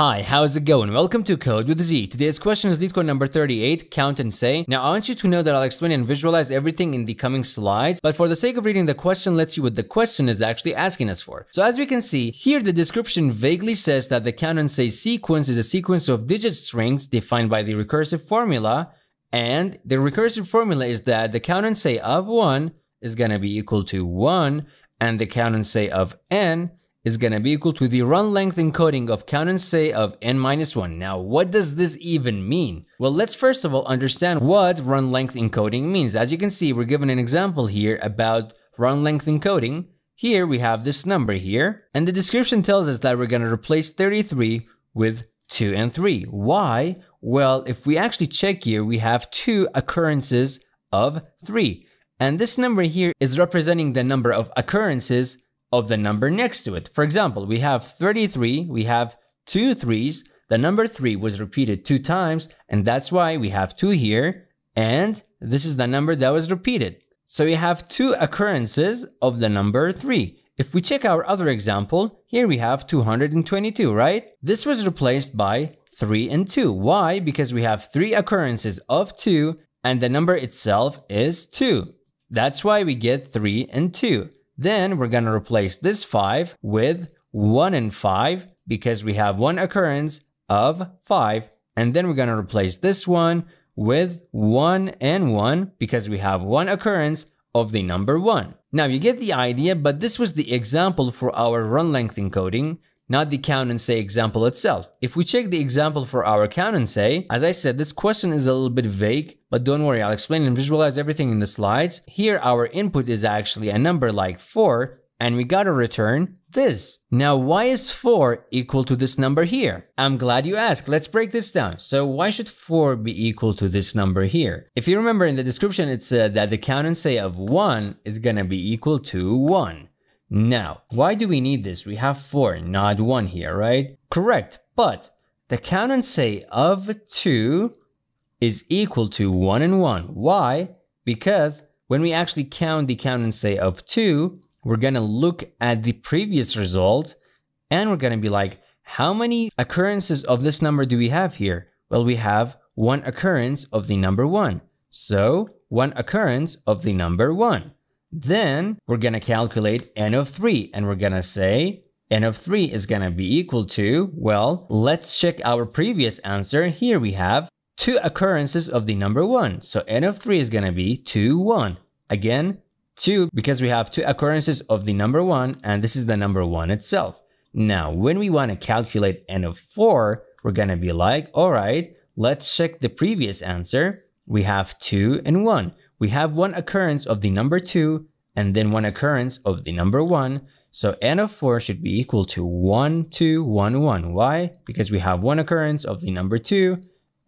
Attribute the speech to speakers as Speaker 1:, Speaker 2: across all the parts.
Speaker 1: Hi, how's it going? Welcome to Code with Zi. Today's question is LeetCode number 38, count and say. Now, I want you to know that I'll explain and visualize everything in the coming slides, but for the sake of reading the question, let's see what the question is actually asking us for. So as we can see, here the description vaguely says that the count and say sequence is a sequence of digit strings defined by the recursive formula, and the recursive formula is that the count and say of 1 is going to be equal to 1, and the count and say of n is going to be equal to the run length encoding of count and say of n minus 1. Now, what does this even mean? Well, let's first of all understand what run length encoding means. As you can see, we're given an example here about run length encoding. Here we have this number here, and the description tells us that we're going to replace 33 with 2 and 3. Why? Well, if we actually check here, we have two occurrences of 3. And this number here is representing the number of occurrences of the number next to it. For example, we have 33, we have two threes, the number 3 was repeated two times, and that's why we have 2 here, and this is the number that was repeated. So we have two occurrences of the number 3. If we check our other example, here we have 222, right? This was replaced by 3 and 2. Why? Because we have three occurrences of 2, and the number itself is 2. That's why we get 3 and 2. Then we're going to replace this 5 with 1 and 5 because we have one occurrence of 5. And then we're going to replace this one with 1 and 1 because we have one occurrence of the number 1. Now you get the idea, but this was the example for our run length encoding not the count and say example itself. If we check the example for our count and say, as I said, this question is a little bit vague, but don't worry, I'll explain and visualize everything in the slides. Here, our input is actually a number like 4, and we gotta return this. Now, why is 4 equal to this number here? I'm glad you asked. Let's break this down. So why should 4 be equal to this number here? If you remember in the description, it said that the count and say of 1 is gonna be equal to 1. Now, why do we need this? We have 4, not 1 here, right? Correct, but the count and say of 2 is equal to 1 and 1. Why? Because when we actually count the count and say of 2, we're going to look at the previous result and we're going to be like, how many occurrences of this number do we have here? Well, we have one occurrence of the number 1. So, one occurrence of the number 1. Then we're going to calculate n of 3 and we're going to say n of 3 is going to be equal to, well, let's check our previous answer. Here we have two occurrences of the number 1. So n of 3 is going to be 2, 1. Again, 2 because we have two occurrences of the number 1 and this is the number 1 itself. Now, when we want to calculate n of 4, we're going to be like, all right, let's check the previous answer. We have 2 and 1 we have one occurrence of the number 2 and then one occurrence of the number 1. So n of 4 should be equal to 1, 2, 1, 1. Why? Because we have one occurrence of the number 2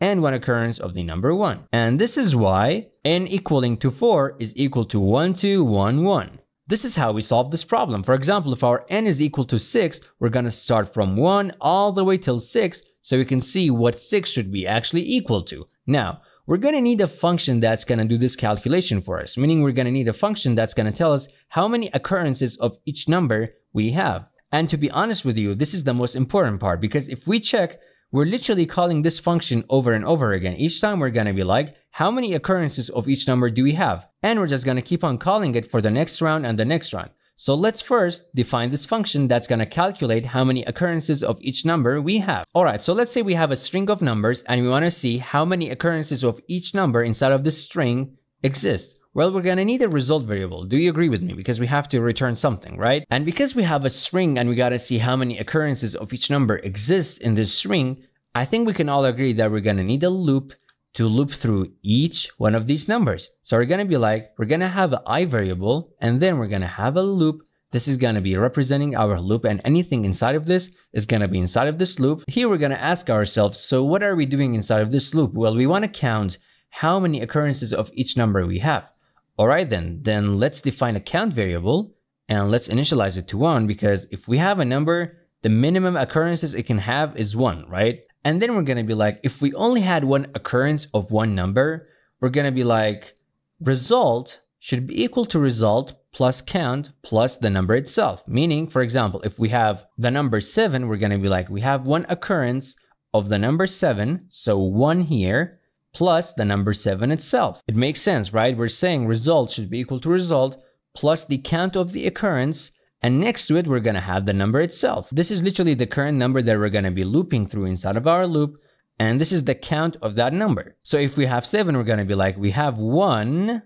Speaker 1: and one occurrence of the number 1. And this is why n equaling to 4 is equal to 1, 2, 1, 1. This is how we solve this problem. For example, if our n is equal to 6, we're going to start from 1 all the way till 6 so we can see what 6 should be actually equal to. Now, we're going to need a function that's going to do this calculation for us, meaning we're going to need a function that's going to tell us how many occurrences of each number we have. And to be honest with you, this is the most important part because if we check, we're literally calling this function over and over again. Each time we're going to be like, how many occurrences of each number do we have? And we're just going to keep on calling it for the next round and the next round. So let's first define this function that's going to calculate how many occurrences of each number we have. Alright, so let's say we have a string of numbers and we want to see how many occurrences of each number inside of this string exist. Well, we're gonna need a result variable. Do you agree with me? Because we have to return something, right? And because we have a string and we gotta see how many occurrences of each number exist in this string, I think we can all agree that we're gonna need a loop to loop through each one of these numbers. So we're going to be like, we're going to have an i variable, and then we're going to have a loop. This is going to be representing our loop and anything inside of this is going to be inside of this loop. Here we're going to ask ourselves, so what are we doing inside of this loop? Well, we want to count how many occurrences of each number we have. All right, then, then let's define a count variable and let's initialize it to one because if we have a number, the minimum occurrences it can have is one, right? And then we're going to be like, if we only had one occurrence of one number, we're going to be like, result should be equal to result plus count plus the number itself. Meaning, for example, if we have the number 7, we're going to be like, we have one occurrence of the number 7, so 1 here, plus the number 7 itself. It makes sense, right? We're saying result should be equal to result plus the count of the occurrence and next to it, we're to have the number itself. This is literally the current number that we're to be looping through inside of our loop. And this is the count of that number. So if we have seven, we're to be like, we have one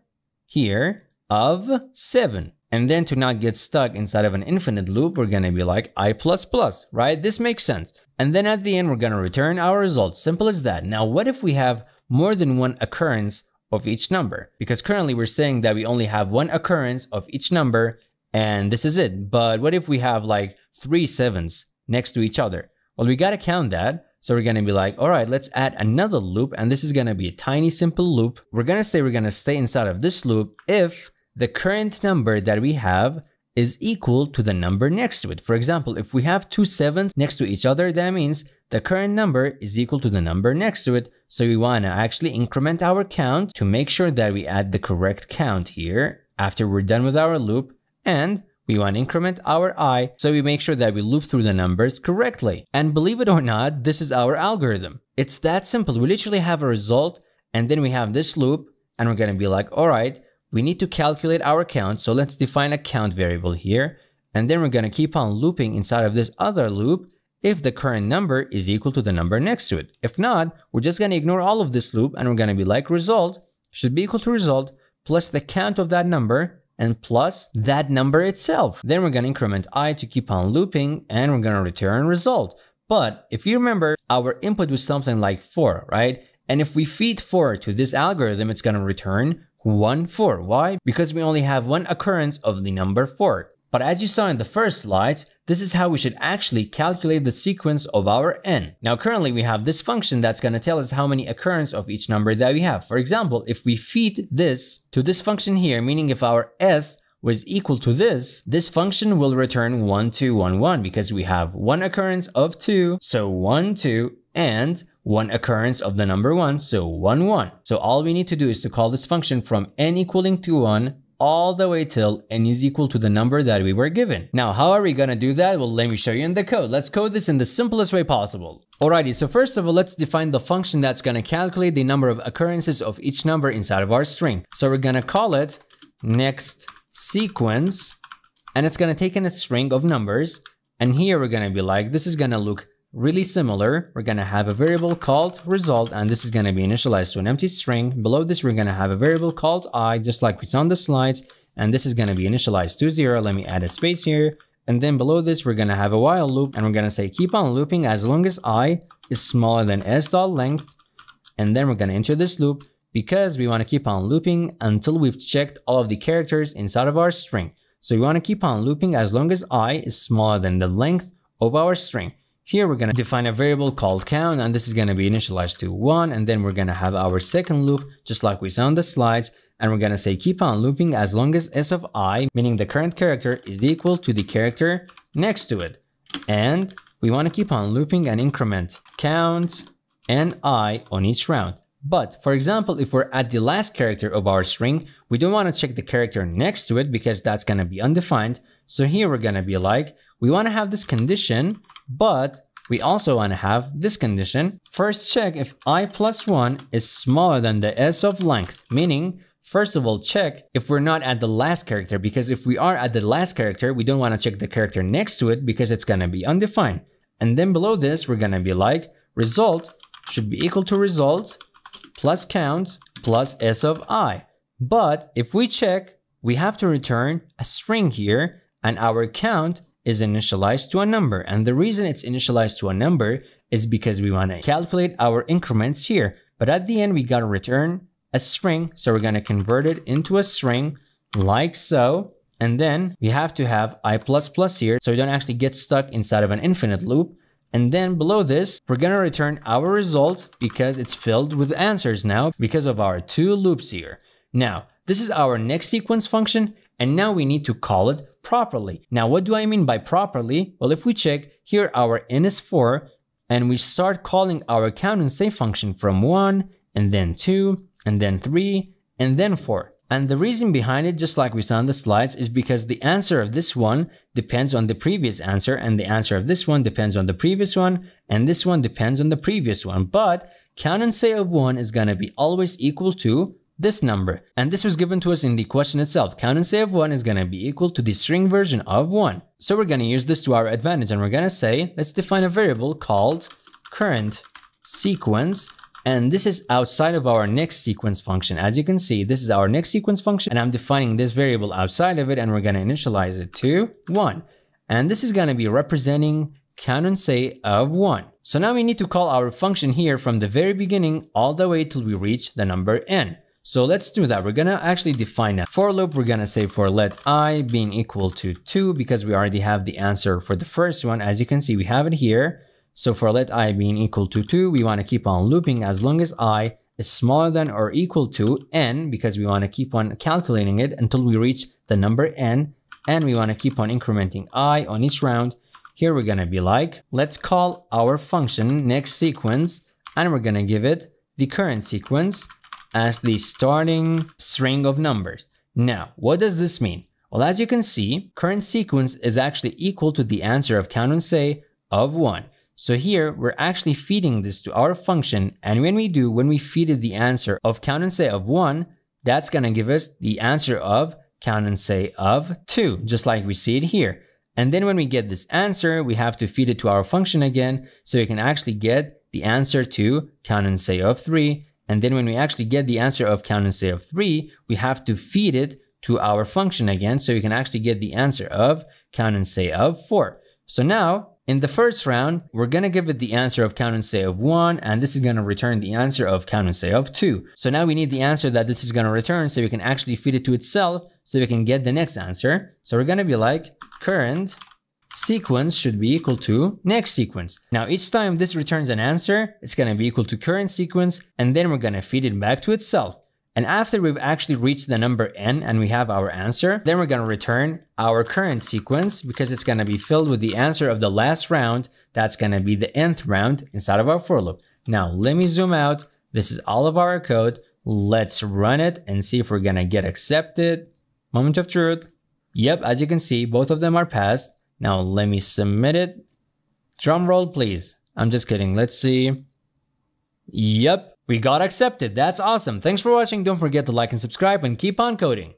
Speaker 1: here of seven. And then to not get stuck inside of an infinite loop, we're to be like i plus plus, right? This makes sense. And then at the end, we're to return our result. Simple as that. Now, what if we have more than one occurrence of each number? Because currently we're saying that we only have one occurrence of each number and this is it. But what if we have like three sevens next to each other? Well, we got to count that. So we're to be like, all right, let's add another loop. And this is to be a tiny simple loop. We're to say we're to stay inside of this loop if the current number that we have is equal to the number next to it. For example, if we have two sevens next to each other, that means the current number is equal to the number next to it. So we want to actually increment our count to make sure that we add the correct count here after we're done with our loop and we want to increment our i so we make sure that we loop through the numbers correctly. And believe it or not, this is our algorithm. It's that simple. We literally have a result and then we have this loop and we're going to be like, all right, we need to calculate our count. So let's define a count variable here. And then we're going to keep on looping inside of this other loop if the current number is equal to the number next to it. If not, we're just going to ignore all of this loop and we're going to be like result should be equal to result plus the count of that number and plus that number itself. Then we're gonna increment i to keep on looping and we're gonna return result. But if you remember, our input was something like 4, right? And if we feed 4 to this algorithm, it's gonna return 1, 4. Why? Because we only have one occurrence of the number 4. But as you saw in the first slide, this is how we should actually calculate the sequence of our n. Now currently we have this function that's going to tell us how many occurrence of each number that we have. For example, if we feed this to this function here, meaning if our s was equal to this, this function will return 1, 2, 1, 1 because we have one occurrence of 2, so 1, 2, and one occurrence of the number 1, so 1, 1. So all we need to do is to call this function from n equaling to 1 all the way till n is equal to the number that we were given. Now, how are we gonna do that? Well, let me show you in the code. Let's code this in the simplest way possible. Alrighty, so first of all, let's define the function that's gonna calculate the number of occurrences of each number inside of our string. So we're gonna call it next sequence, and it's gonna take in a string of numbers. And here we're gonna be like, this is gonna look really similar. We're going to have a variable called result, and this is going to be initialized to an empty string. Below this, we're going to have a variable called i, just like saw on the slides, and this is going to be initialized to zero. Let me add a space here. And then below this, we're going to have a while loop, and we're going to say keep on looping as long as i is smaller than s dot length. And then we're going to enter this loop because we want to keep on looping until we've checked all of the characters inside of our string. So we want to keep on looping as long as i is smaller than the length of our string. Here we're going to define a variable called count and this is going to be initialized to 1 and then we're going to have our second loop just like we saw on the slides and we're going to say keep on looping as long as s of i meaning the current character is equal to the character next to it. And we want to keep on looping and increment count and i on each round. But for example, if we're at the last character of our string, we don't want to check the character next to it because that's going to be undefined. So here we're going to be like, we want to have this condition but we also want to have this condition. First check if i plus 1 is smaller than the s of length, meaning First of all, check if we're not at the last character because if we are at the last character, we don't want to check the character next to it because it's going to be undefined. And then below this, we're going to be like result should be equal to result plus count plus s of i. But if we check, we have to return a string here and our count is initialized to a number. And the reason it's initialized to a number is because we want to calculate our increments here. But at the end, we got to return a string. So we're going to convert it into a string like so. And then we have to have i plus plus here so we don't actually get stuck inside of an infinite loop. And then below this, we're going to return our result because it's filled with answers now because of our two loops here. Now, this is our next sequence function and now we need to call it properly. Now, what do I mean by properly? Well, if we check here, our n is 4, and we start calling our count and say function from 1, and then 2, and then 3, and then 4. And the reason behind it, just like we saw in the slides, is because the answer of this one depends on the previous answer, and the answer of this one depends on the previous one, and this one depends on the previous one. But count and say of 1 is going to be always equal to this number. And this was given to us in the question itself. Count and say of 1 is going to be equal to the string version of 1. So we're going to use this to our advantage and we're going to say, let's define a variable called current sequence and this is outside of our next sequence function. As you can see, this is our next sequence function and I'm defining this variable outside of it and we're going to initialize it to 1. And this is going to be representing count and say of 1. So now we need to call our function here from the very beginning all the way till we reach the number n. So let's do that. We're gonna actually define a for loop. We're gonna say for let i being equal to 2 because we already have the answer for the first one. As you can see, we have it here. So for let i being equal to 2, we want to keep on looping as long as i is smaller than or equal to n because we want to keep on calculating it until we reach the number n and we want to keep on incrementing i on each round. Here we're to be like, let's call our function next sequence and we're to give it the current sequence as the starting string of numbers. Now, what does this mean? Well, as you can see, current sequence is actually equal to the answer of count and say of 1. So here we're actually feeding this to our function and when we do, when we feed it the answer of count and say of 1, that's going to give us the answer of count and say of 2, just like we see it here. And then when we get this answer, we have to feed it to our function again so we can actually get the answer to count and say of 3. And then when we actually get the answer of count and say of 3, we have to feed it to our function again so we can actually get the answer of count and say of 4. So now in the first round, we're gonna give it the answer of count and say of 1, and this is gonna return the answer of count and say of 2. So now we need the answer that this is gonna return so we can actually feed it to itself so we can get the next answer. So we're gonna be like current sequence should be equal to next sequence. Now each time this returns an answer, it's gonna be equal to current sequence, and then we're gonna feed it back to itself. And after we've actually reached the number n and we have our answer, then we're going to return our current sequence because it's going to be filled with the answer of the last round. That's going to be the nth round inside of our for loop. Now let me zoom out. This is all of our code. Let's run it and see if we're going to get accepted. Moment of truth. Yep, as you can see, both of them are passed. Now let me submit it. Drum roll, please. I'm just kidding. Let's see. Yep, we got accepted. That's awesome. Thanks for watching. Don't forget to like and subscribe and keep on coding.